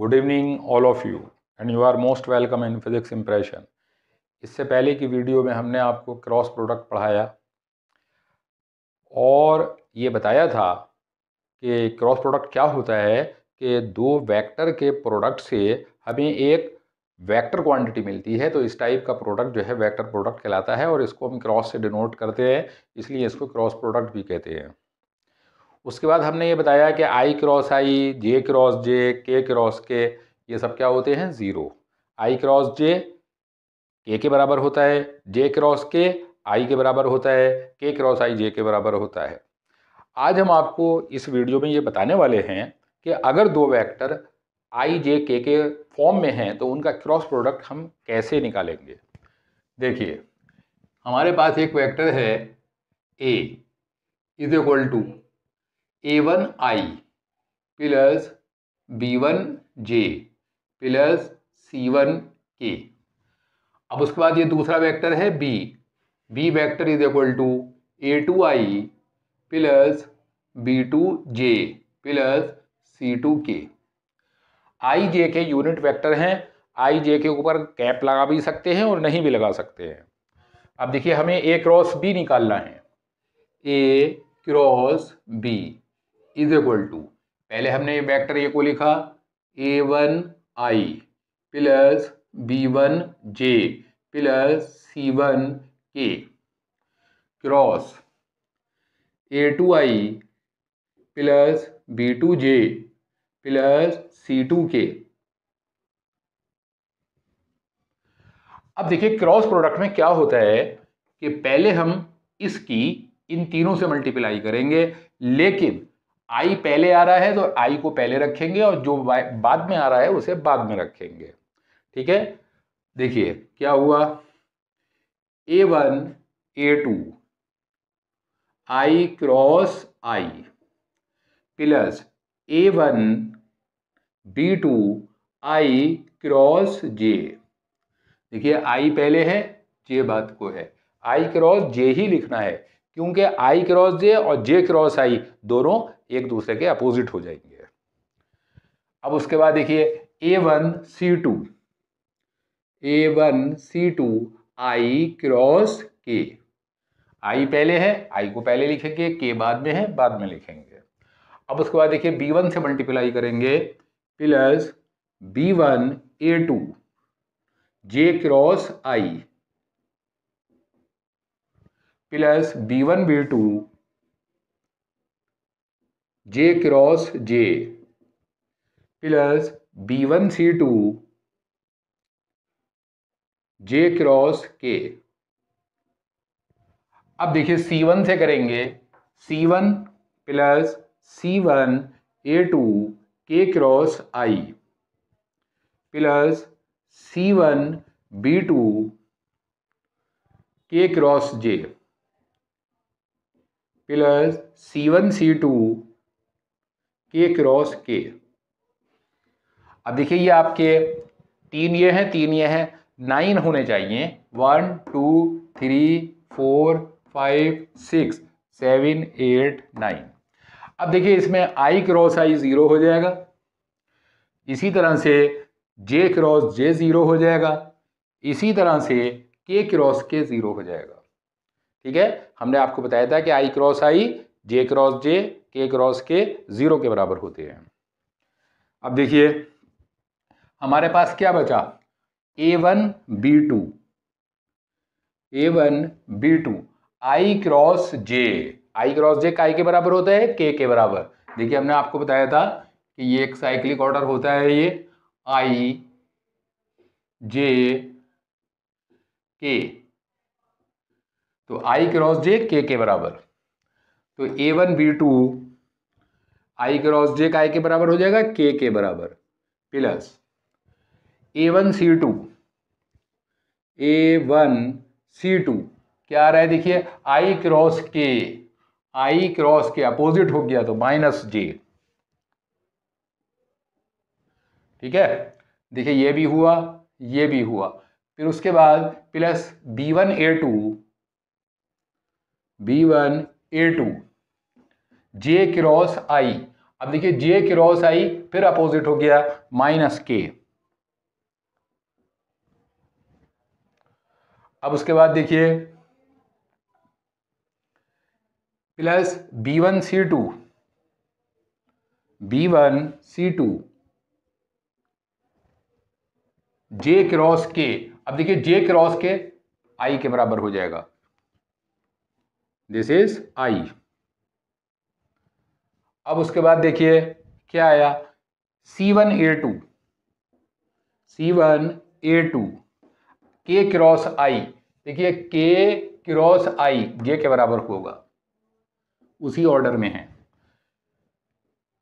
Good evening all of you and you are most welcome in physics impression इससे पहले की video में हमने आपको क्रॉस प्रोडक्ट पढ़ाया, और ये बताया था कि क्रॉस प्रोडक्ट क्या होता है कि दो वेक्टर के प्रोडक्ट से हमें एक वेक्टर क्वांटिटी मिलती है तो इस टाइप का प्रोडक्ट जो है वेक्टर प्रोडक्ट कहलाता है, और इसको हम क्रॉस से डिनोट करते हैं, इसलिए इसको क्रॉस प्रोडक्ट भी कहते हैं। उसके बाद हमने ये बताया कि आई क्रॉस आई जे क्रॉस जे के क्रॉस के ये सब क्या होते हैं? ज़ीरो आई क्रॉस जे के के बराबर होता है। जे क्रॉस के आई के बराबर होता है। के क्रॉस आई जे के बराबर होता है। आज हम आपको इस वीडियो में ये बताने वाले हैं कि अगर दो वेक्टर आई जे के के फॉर्म में हैं तो उनका क्रॉस प्रोडक्ट हम कैसे निकालेंगे? देखिए, हमारे पास एक वेक्टर है A is equal to A one I plus B one J plus C one K अब उसके बाद ये दूसरा वेक्टर है B B vector is equal to A two I plus B two J plus C two K I J के unit vector हैं. आई J के ऊपर कैप लगा भी सकते हैं और नहीं भी लगा सकते हैं. अब देखिए, हमें ए क्रॉस बी निकालना है. A cross B is equal to पहले हमने ये वेक्टर ए को लिखा A one I plus B one J plus C one K cross A two I plus B two J plus C two K अब देखिए cross product में क्या होता है कि पहले हम इसकी इन तीनों से मल्टीप्लाई करेंगे, लेकिन आई पहले आ रहा है तो आई को पहले रखेंगे और जो बाद में आ रहा है उसे बाद में रखेंगे। ठीक है? देखिए, क्या हुआ? A one A two I cross I plus A one B two I cross J देखिए आई पहले है जे बाद को है। आई क्रॉस जे ही लिखना है, क्योंकि आई क्रॉस जे और जे क्रॉस आई दोनों एक दूसरे के अपोजिट हो जाएँगे। अब उसके बाद देखिए A one C two A one C two I cross K I पहले है आई को पहले लिखेंगे के बाद में है, बाद में लिखेंगे। अब उसके बाद देखिए बी वन से मल्टीप्लाई करेंगे plus B one A two J cross I plus B one B two J cross J plus B one C two J cross K अब देखिए सी वन से करेंगे। C one plus C one A two K cross I plus C one B two K cross J plus C one C two K cross K. अब देखिए, ये आपके तीन ये हैं, तीन ये हैं। नाइन होने चाहिए। One, two, three, four, five, six, seven, eight, nine. अब देखिए, इसमें आई क्रॉस आई ज़ीरो हो जाएगा। इसी तरह से जे क्रॉस जे ज़ीरो हो जाएगा। इसी तरह से के क्रॉस के ज़ीरो हो जाएगा। ठीक है? हमने आपको बताया था कि आई क्रॉस आई, जे क्रॉस जे के क्रॉस के ज़ीरो के बराबर होते हैं। अब देखिए, हमारे पास क्या बचा? A one B two A one B two I cross J I cross J I के बराबर होता है के के बराबर। देखिए, हमने आपको बताया था कि ये एक साइक्लिक ऑर्डर होता है ये। आई जे के तो आई क्रॉस जे के के बराबर। तो A one B two I cross J का आई के बराबर हो जाएगा? के के बराबर. Plus A one C two A one C two क्या आ रहा है? देखिए आई क्रॉस के आई क्रॉस के अपोजिट हो गया तो माइनस जे ठीक है? देखिए, ये भी हुआ, ये भी हुआ. फिर उसके बाद plus B one A two B one A two J cross I अब देखिए जे क्रॉस आई, फिर अपोजिट हो गया माइनस के अब उसके बाद देखिए plus B one C two B one C two J cross K अब देखिए जे क्रॉस के आई के बराबर हो जाएगा. दिस इज़ आई अब उसके बाद देखिए, क्या आया? C one A two C one A two K cross I देखिए के क्रॉस आई जे के बराबर होगा। उसी ऑर्डर में है।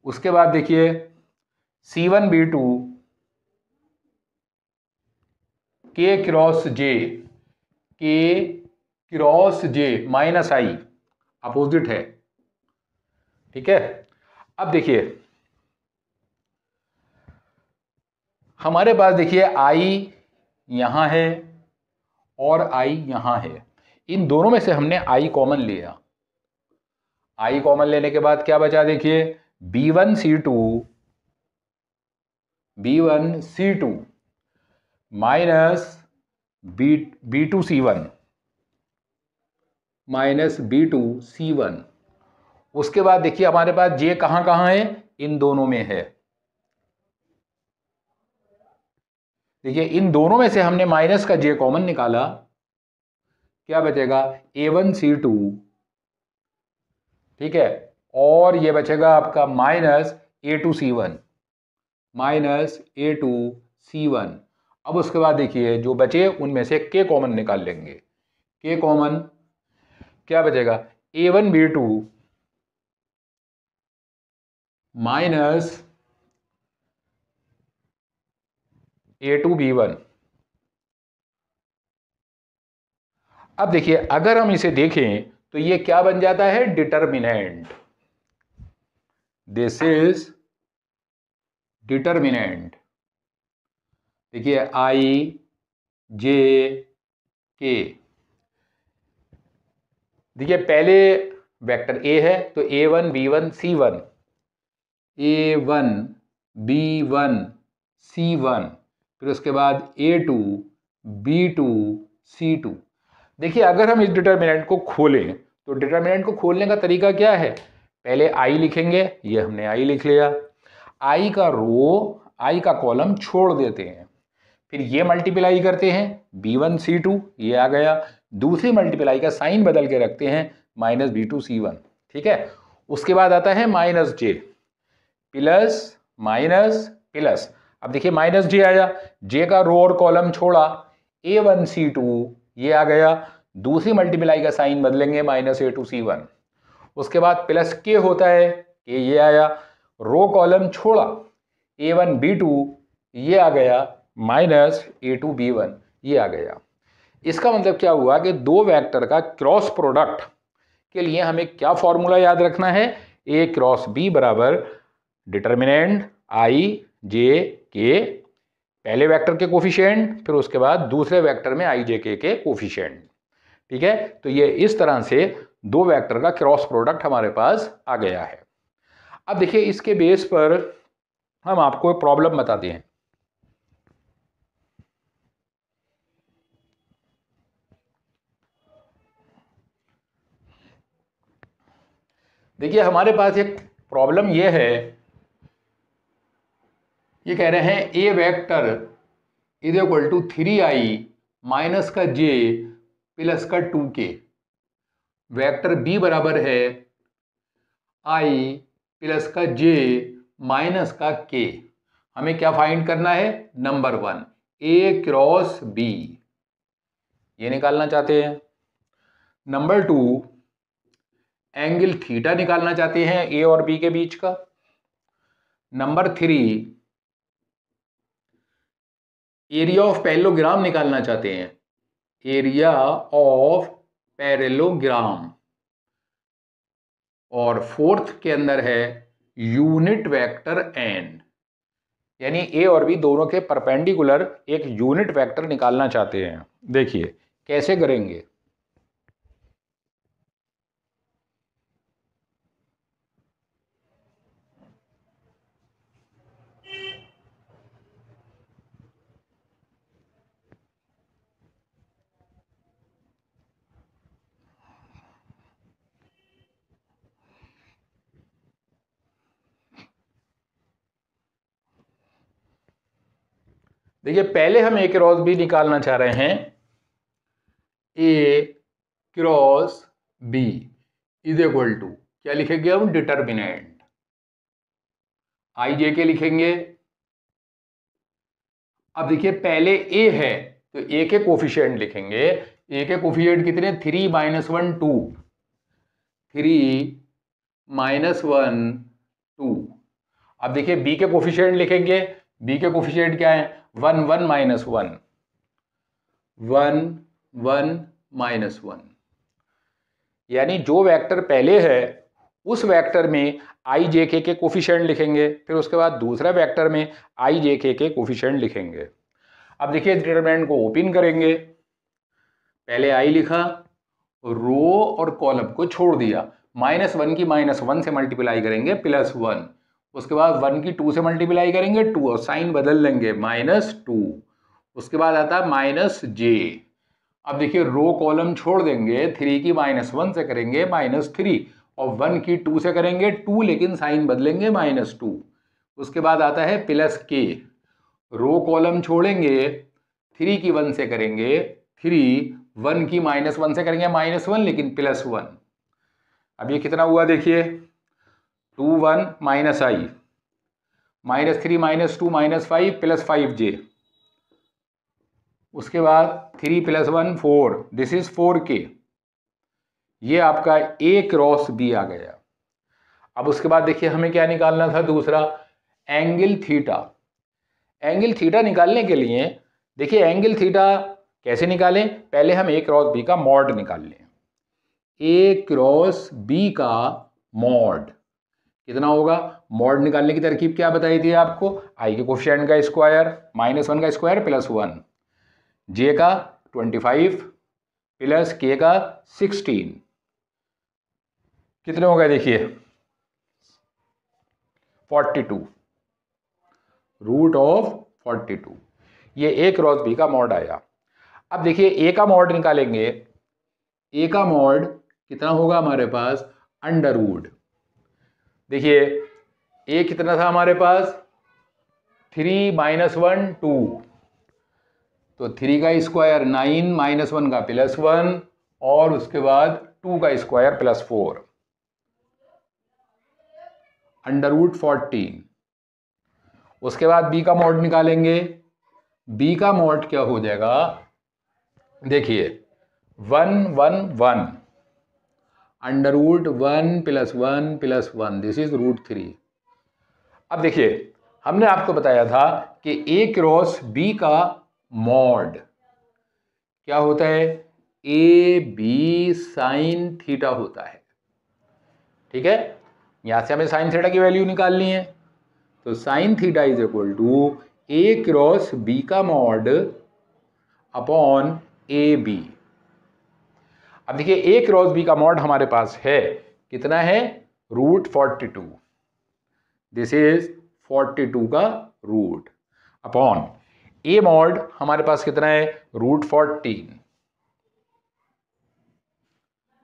उसके बाद देखिए C one B two K cross J K cross J minus I opposite है। ठीक है? अब देखिए, हमारे पास देखिए, आई यहाँ है और आई यहाँ है। इन दोनों में से हमने आई कॉमन लिया। आई कॉमन लेने के बाद क्या बचा देखिए, B one C two, B one C two minus B B two C one, minus B two C one. उसके बाद देखिए हमारे पास जे कहाँ कहाँ है? इन दोनों में है। देखिए, इन दोनों में से हमने माइनस का जे कॉमन निकाला। क्या बचेगा? ए वन सी टू ठीक है? और ये बचेगा आपका minus A two C one minus A two C one अब उसके बाद देखिए, जो बचे उनमें से के कॉमन निकाल लेंगे। के कॉमन क्या बचेगा? A one B two minus A two B one अब देखिए, अगर हम इसे देखें तो ये क्या बन जाता है? डिटर्मिनेंट दिस इज़ डिटर्मिनेंट देखिए आई जे के देखिए, पहले वेक्टर ए है तो A one B one C one A one B one C one फिर उसके बाद A two B two C two देखिए, अगर हम इस डिटर्मिनेंट को खोलें तो डिटर्मिनेंट को खोलने का तरीका क्या है? पहले आई लिखेंगे, ये हमने आई लिख लिया। आई का रो आई का कॉलम छोड़ देते हैं। फिर ये मल्टीप्लाई करते हैं बी वन सी टू ये आ गया। दूसरी मल्टीप्लाई का साइन बदल के रखते हैं minus B two C one ठीक है? उसके बाद आता है minus J plus minus plus. अब देखिए माइनस जे आया। जे का रो और कॉलम छोड़ा। ए वन सी टू, ये आ गया। दूसरी मल्टीप्लाई का साइन बदलेंगे minus A two C one. उसके बाद प्लस के होता है, के ये आया। रो कॉलम छोड़ा। ए वन बी टू, ये आ गया। Minus A two B one, ये आ गया। इसका मतलब क्या हुआ कि दो वेक्टर का क्रॉस प्रोडक्ट के लिए हमें क्या फॉर्मूला याद रखना है? ए क्रॉस बी बराबर डिटर्मिनेंट आई जे के पहले वेक्टर के कोफिशिएंट फिर उसके बाद दूसरे वेक्टर में आई जे के के कोफिशिएंट ठीक है? तो ये इस तरह से दो वेक्टर का क्रॉस प्रोडक्ट हमारे पास आ गया है। अब देखिए, इसके बेस पर हम आपको एक प्रॉब्लम बताते हैं। देखिए, हमारे पास एक प्रॉब्लम यह है ये कह रहे हैं A vector is equal to three I minus का जे प्लस का टू के। वैक्टर बी बराबर है आई प्लस का जे माइनस का के। हमें क्या फाइंड करना है? Number one, A cross B. ये निकालना चाहते हैं। नंबर टू, एंगल थीटा निकालना चाहते हैं ए और बी के बीच का। Number three area of parallelogram निकालना चाहते हैं। एरिया ऑफ़ पैरेलोग्राम और फोर्थ के अंदर है यूनिट वेक्टर एन यानी ए और बी दोनों के परपेंडिकुलर एक यूनिट वेक्टर निकालना चाहते हैं। देखिए, कैसे करेंगे? देखिए, पहले हम ए क्रॉस बी निकालना चाह रहे हैं। A cross B is equal to क्या लिखेंगे हम? डिटर्मिनेंट आई जे के लिखेंगे। अब देखिए, पहले ए है तो ए के कोफिशियंट लिखेंगे। ए के कोफिशियंट कितने? Three minus one two three minus one two अब देखिए बी के कोफिशियंट लिखेंगे। बी के कोफिशियंट क्या है? One one minus one. One one minus one. यानी जो वेक्टर पहले है, उस वेक्टर में आई जे के के लिखेंगे, फिर उसके बाद दूसरा वेक्टर में आई जे के के लिखेंगे। अब देखिए डिटरमिनेंट को ओपन करेंगे। पहले आई लिखा रो और कॉलम को छोड़ दिया। माइनस वन की माइनस वन से मल्टीप्लाई करेंगे प्लस वन। उसके बाद वन की टू से मल्टीप्लाई करेंगे, टू, और साइन बदल लेंगे माइनस टू उसके बाद आता है माइनस जे अब देखिए रो कॉलम छोड़ देंगे थ्री की माइनस वन से करेंगे माइनस थ्री और वन की टू से करेंगे टू लेकिन साइन बदलेंगे माइनस टू उसके बाद आता है प्लस के रो कॉलम छोड़ेंगे थ्री की वन से करेंगे थ्री वन की माइनस वन से करेंगे माइनस वन लेकिन प्लस वन अब ये कितना हुआ, देखिए। Two one minus I minus three minus two minus five plus five J उसके बाद three plus one four this is four K ये आपका ए क्रॉस बी आ गया। अब उसके बाद देखिए हमें क्या निकालना था दूसरा? एंगल थीटा एंगल थीटा निकालने के लिए देखिए एंगल थीटा कैसे निकालें? पहले हम ए क्रॉस बी का मॉड निकाल लें। ए क्रॉस बी का मॉड कितना होगा? मॉड निकालने की तरकीब क्या बताई थी आपको? आई के क्वेश्चन का स्क्वायर माइनस वन का स्क्वायर प्लस वन जे का ट्वेंटी फाइव प्लस के का सिक्सटीन कितने हो गए देखिए? Forty two root of forty two ये ए क्रॉस बी का मॉड आया। अब देखिए ए का मॉड निकालेंगे। ए का मॉड कितना होगा हमारे पास? अंडर रूड देखिए ए कितना था हमारे पास? Three minus one, two. तो थ्री का स्क्वायर नाइन माइनस वन का प्लस वन, और उसके बाद टू का square plus four. Under root fourteen. उसके बाद बी का मॉड निकालेंगे। बी का मॉड क्या हो जाएगा? देखिए, one one one. Under root one plus one plus one this is root three अब देखिए, हमने आपको बताया था कि ए क्रॉस बी का मॉड क्या होता है? ए बी साइन थीटा होता है। ठीक है? यहाँ से हमें साइन थीटा की वैल्यू निकालनी है। तो sine theta is equal to A cross B का मॉड अपॉन ए बी अब देखिए ए क्रॉस बी का मॉड हमारे पास है। कितना है? Root forty two this is forty two का रूट। अपॉन ए मॉड हमारे पास कितना है? रूट फोर्टीन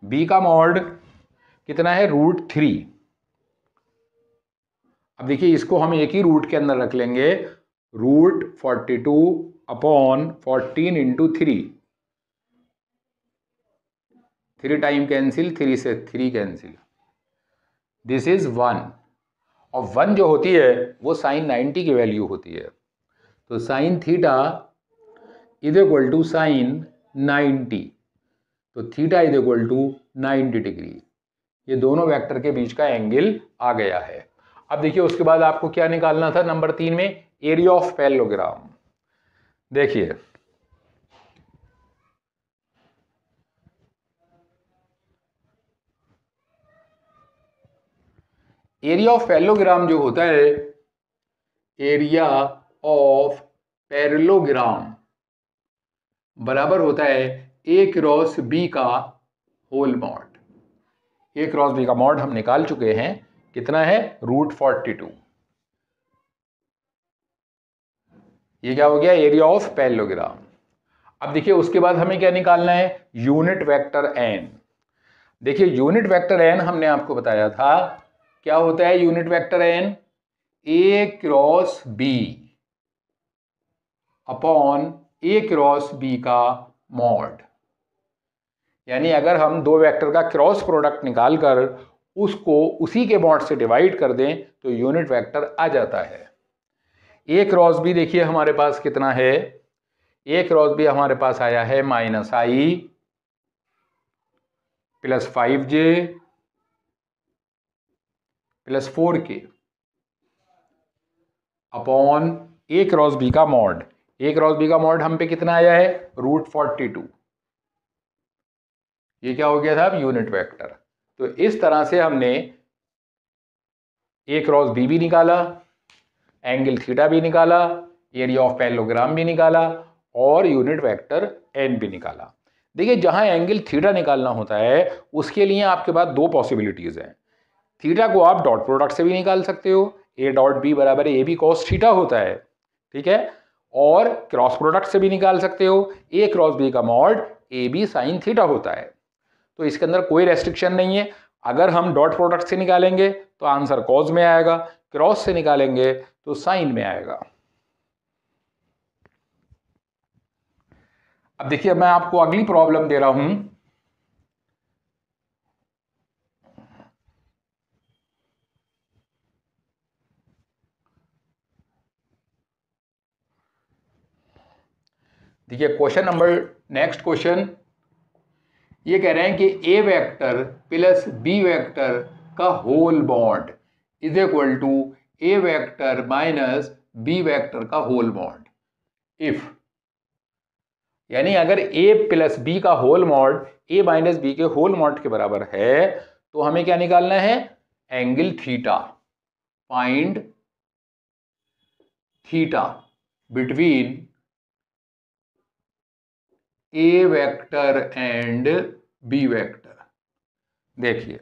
बी का मॉड कितना है? रूट थ्री अब देखिए, इसको हम एक ही रूट के अंदर रख लेंगे। Root forty two upon fourteen into three three time cancel three से three cancel this is one और वन जो होती है, वो साइन नाइन्टी की वैल्यू होती है। तो sine theta is equal to sine ninety तो theta is equal to ninety degree ये दोनों वेक्टर के बीच का एंगल आ गया है। अब देखिए, उसके बाद आपको क्या निकालना था? नंबर तीन में एरिया ऑफ़ पैलोग्राम देखिए एरिया ऑफ़ पैलोग्राम जो होता है एरिया ऑफ़ पैरेलोग्राम बराबर होता है ए क्रॉस बी का whole mod A cross B का मॉड हम निकाल चुके हैं। कितना है? रूट फोर्टी टू ये क्या हो गया? एरिया ऑफ़ पैलोग्राम अब देखिए, उसके बाद हमें क्या निकालना है? यूनिट वेक्टर एन देखिए यूनिट वेक्टर एन हमने आपको बताया था क्या होता है? Unit vector N A cross B upon A cross B का मॉड यानी अगर हम दो वेक्टर का क्रॉस प्रोडक्ट निकाल कर उसको उसी के मॉड से डिवाइड कर दें तो यूनिट वेक्टर आ जाता है। ए क्रॉस बी देखिए हमारे पास कितना है? ए क्रॉस बी हमारे पास आया है minus I plus five J plus four K upon A cross B का मॉड ए क्रॉस बी का मॉड हम पे कितना आया है? रूट फोर्टी टू ये क्या हो गया था? अब यूनिट वेक्टर तो इस तरह से हमने ए क्रॉस बी भी निकाला एंगल थीटा भी निकाला एरिया ऑफ़ पैलोग्राम भी निकाला और यूनिट वेक्टर एन भी निकाला। देखिए, जहाँ एंगल थीटा निकालना होता है, उसके लिए आपके पास दो पॉसिबिलिटीज़ हैं। थीटा को आप डॉट प्रोडक्ट से भी निकाल सकते हो ए डॉट बी बराबर ए बी कॉस थीटा होता है, ठीक है? और क्रॉस प्रोडक्ट से भी निकाल सकते हो ए क्रॉस बी का mod A B sine theta होता है। तो इसके अंदर कोई रेस्ट्रिक्शन नहीं है। अगर हम डॉट प्रोडक्ट से निकालेंगे तो आंसर कॉज में आएगा क्रॉस से निकालेंगे तो साइन में आएगा। अब देखिए मैं आपको अगली प्रॉब्लम दे रहा हूँ। देखिए क्वेश्चन नंबर नेक्स्ट क्वेश्चन ये कह रहे हैं कि A vector plus B vector का whole mod is equal to A vector minus B vector का होल बॉन्ड इफ़ यानी अगर ए प्लस बी का whole mod A minus B के होल मॉड के बराबर है तो हमें क्या निकालना है? Angle theta find theta between A vector and B vector देखिए।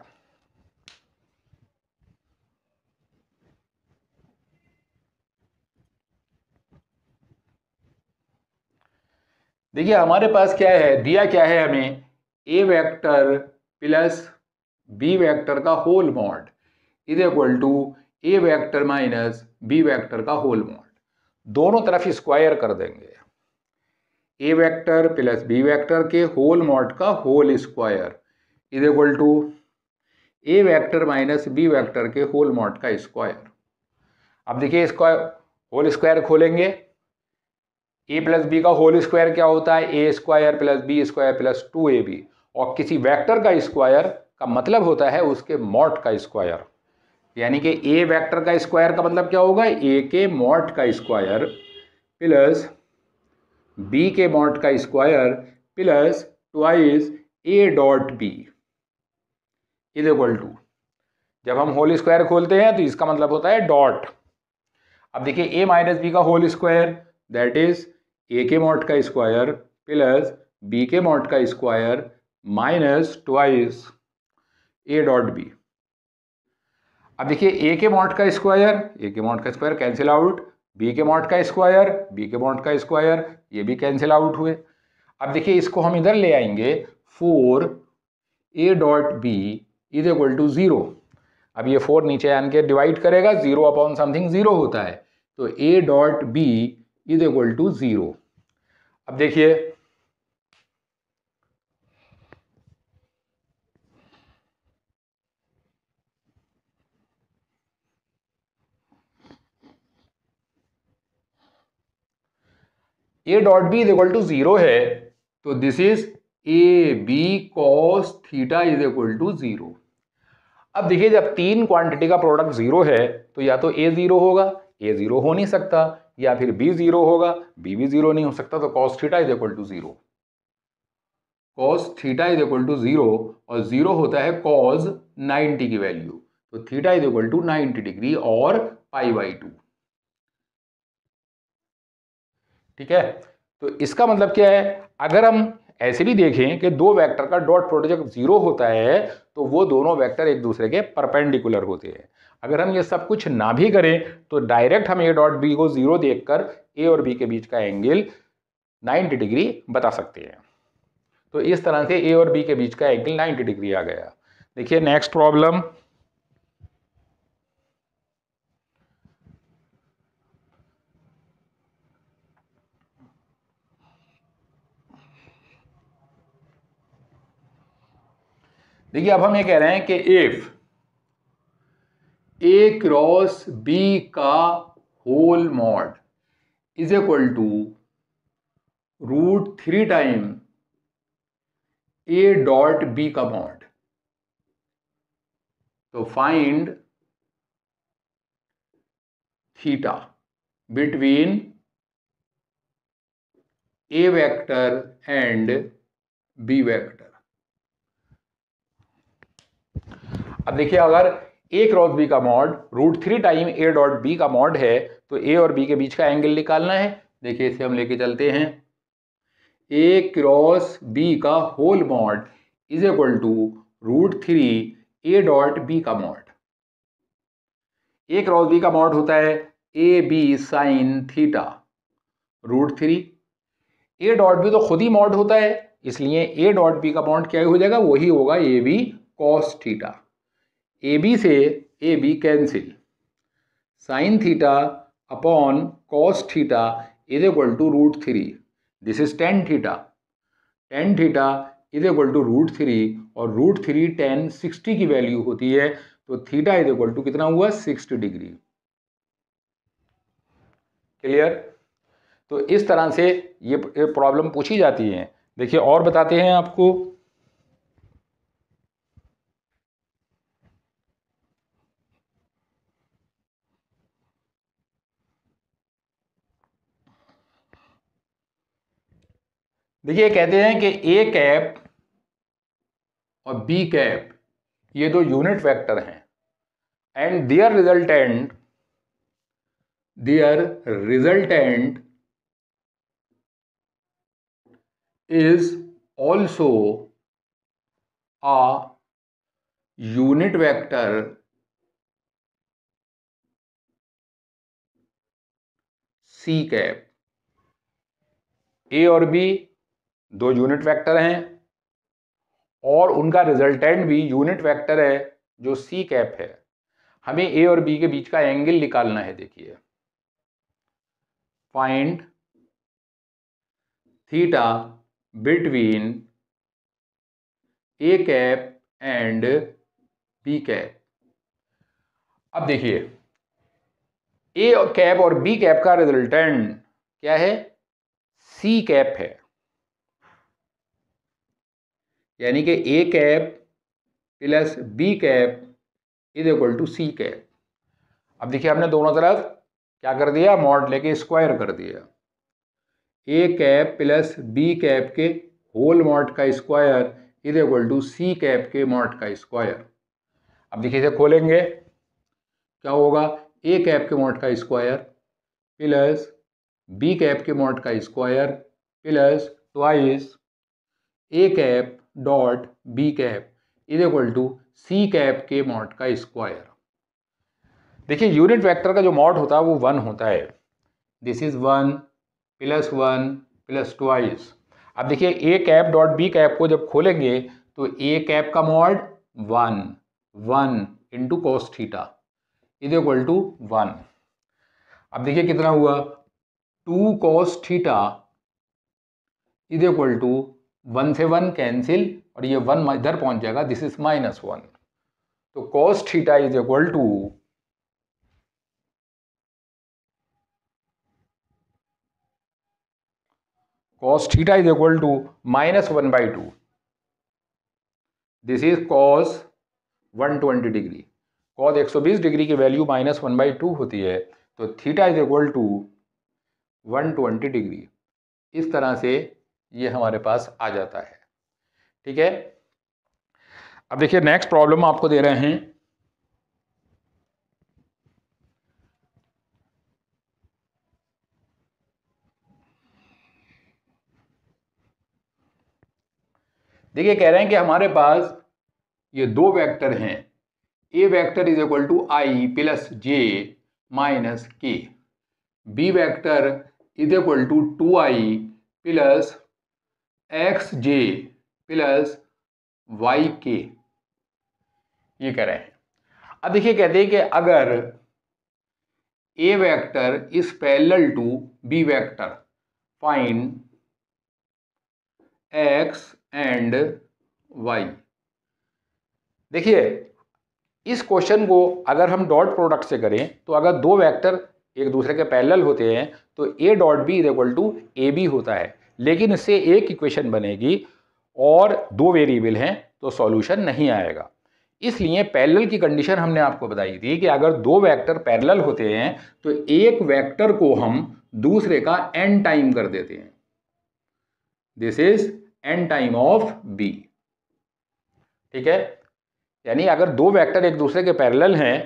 देखिए, हमारे पास क्या है? दिया क्या है हमें? A vector plus B vector का whole mod is equal to A vector minus B vector का होल मॉड दोनों तरफ़ स्क्वायर कर देंगे। A vector plus B vector के होल मॉड का whole square is equal to A vector minus B vector के whole mod का square अब देखिए स्क्वायर होल स्क्वायर खोलेंगे। ए प्लस बी का होल स्क्वायर क्या होता है? A square plus B square plus two A B और किसी वेक्टर का स्क्वायर का मतलब होता है उसके मॉड का स्क्वायर यानी कि ए वेक्टर का स्क्वायर का मतलब क्या होगा? ए के मॉड का स्क्वायर प्लस बी के मॉड का square plus twice A dot B is equal to जब हम होल स्क्वायर खोलते हैं तो इसका मतलब होता है डॉट अब देखिए ए माइनस बी का whole square that is A के मॉट का स्क्वायर प्लस बी के मॉट का square minus twice A dot B अब देखिए ए के मॉट का स्क्वायर ए के मॉट का स्क्वायर कैंसिल आउट बी के मॉट का स्क्वायर बी के मॉट का स्क्वायर ये भी कैंसिल आउट हुए। अब देखिए, इसको हम इधर ले आएँगे। Four A dot B is equal to zero अब ये फोर नीचे आन के डिवाइड करेगा ज़ीरो अपॉन समथिंग ज़ीरो होता है। तो A dot B is equal to zero अब देखिए A dot B is equal to zero है तो this is A B cos theta is equal to zero अब देखिए, जब तीन क्वांटिटी का प्रोडक्ट ज़ीरो है तो या तो ए ज़ीरो होगा ए ज़ीरो हो नहीं सकता, या फिर बी ज़ीरो होगा बी भी ज़ीरो नहीं हो सकता तो cos theta is equal to zero cos theta is equal to zero और ज़ीरो होता है कॉस 90 की वैल्यू तो theta is equal to 90 degree और पाई बाई टू ठीक है? तो इसका मतलब क्या है? अगर हम ऐसे भी देखें कि दो वेक्टर का डॉट प्रोडक्ट जब ज़ीरो होता है तो वो दोनों वेक्टर एक दूसरे के परपेंडिकुलर होते हैं। अगर हम ये सब कुछ ना भी करें तो डायरेक्ट हम ए डॉट बी को ज़ीरो देखकर ए और बी के बीच का एंगल 90 डिग्री बता सकते हैं। तो इस तरह से ए और बी के बीच का एंगल 90 डिग्री आ गया। देखिए नेक्स्ट प्रॉब्लम देखिए, अब हम ये कह रहे हैं कि इफ़ ए क्रॉस बी का whole mod is equal to root three time A dot B का मॉड तो find theta between A vector and B vector अब देखिए, अगर ए क्रॉस बी का mod root three time A dot B का mod है तो ए और बी के बीच का एंगल निकालना है। देखिए, इसे हम लेके चलते हैं। ए क्रॉस बी का whole mod is equal to root three A dot B का मॉड ए क्रॉस बी का मॉड होता है A B sine theta root three A dot B तो खुद ही मॉड होता है, इसलिए ए डॉट बी का मॉड क्या हो जाएगा? वही होगा A B cos theta A B से A B cancel sine theta upon cos theta is equal two root three this is tan theta tan theta is equal to root three और root three tan sixty की value होती है तो theta is equal to कितना हुआ? Sixty degree clear तो इस तरह से ये प्रॉब्लम पूछी जाती है। देखिए और बताते हैं आपको। देखिए कहते हैं कि ए कैप और बी कैप ये दो यूनिट वेक्टर हैं। And their resultant their resultant is also a unit vector C cap A और बी दो यूनिट वेक्टर हैं, और उनका रिजल्टेंट भी यूनिट वेक्टर है, जो सी कैप है। हमें ए और बी के बीच का एंगल निकालना है, देखिए। Find theta between A cap and B cap अब देखिए ए कैप और बी कैप का रिजल्टेंट क्या है? सी कैप है। यानी कि A cap plus B cap is equal to C cap अब देखिए हमने दोनों तरफ़ क्या कर दिया? मॉड लेके स्क्वायर कर दिया। A cap plus B cap के होल मॉड का square is equal to C cap के मॉड का स्क्वायर अब देखिए इसे खोलेंगे। क्या होगा? ए कैप के मॉड का स्क्वायर प्लस बी कैप के मॉड का square plus twice A cap dot B cap is equal to C cap के मॉट का स्क्वायर। देखिए, यूनिट वेक्टर का जो मॉड होता है, वो वन होता है। This is one plus one plus twice अब देखिए A cap dot B cap को जब खोलेंगे तो ए कैप का mod one one into cos theta is equal to one अब देखिए कितना हुआ? Two cos theta is equal to one से वन कैंसिल और ये वन इधर पहुँच जाएगा दिस इज़ माइनस वन तो cos theta is equal to cos theta is equal to minus 1 by 2 this is cos 120 degree cos 120 degree की value minus one by two होती है तो theta is equal to 120 degree इस तरह से ये हमारे पास आ जाता है। ठीक है? अब देखिए नेक्स्ट प्रॉब्लम आपको दे रहे हैं। देखिए, कह रहे हैं कि हमारे पास ये दो वेक्टर हैं। A vector is equal to I plus J minus K B vector is equal to two I plus X J plus Y K ये कह रहे हैं। अब देखिए कहते हैं कि अगर A vector is parallel to B vector find X and Y देखिए, इस क्वेश्चन को अगर हम डॉट प्रोडक्ट से करें तो अगर दो वेक्टर एक दूसरे के पैरेलल होते हैं तो A dot B is equal to A B होता है। लेकिन इससे एक इक्वेशन बनेगी और दो वेरिएबल हैं तो सॉल्यूशन नहीं आएगा। इसलिए पैरेलल की कंडीशन हमने आपको बताई थी कि अगर दो वेक्टर पैरेलल होते हैं तो एक वेक्टर को हम दूसरे का एन टाइम कर देते हैं। This is N time of B ठीक है? यानी अगर दो वेक्टर एक दूसरे के पैरेलल हैं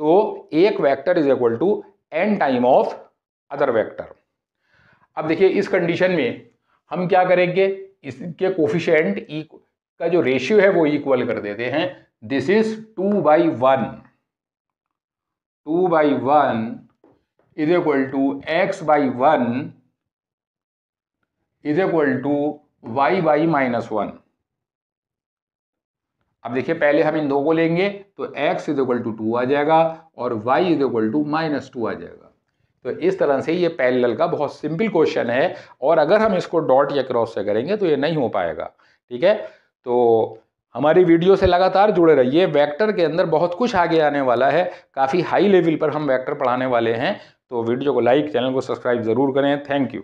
तो एक vector is equal to N time of other vector अब देखिए इस कंडीशन में हम क्या करेंगे? इसके कोफिशेंट का जो रेशियो है वो इक्वल कर देते हैं। This is two by one two by one is equal to X by one is equal to Y by minus one अब देखिए, पहले हम इन दो को लेंगे तो x is equal to two आ जाएगा और y is equal to minus two आ जाएगा। तो इस तरह से ये पैरेलल का बहुत सिंपल क्वेश्चन है और अगर हम इसको डॉट या क्रॉस से करेंगे तो ये नहीं हो पाएगा, ठीक है? तो हमारी वीडियो से लगातार जुड़े रहिए। वेक्टर के अंदर बहुत कुछ आगे आने वाला है। काफ़ी हाई लेवल पर हम वेक्टर पढ़ाने वाले हैं। तो वीडियो को लाइक चैनल को सब्सक्राइब ज़रूर करें। Thank you